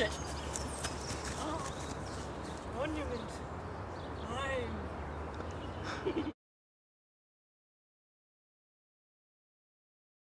Mountain. Oh, monument. Mime.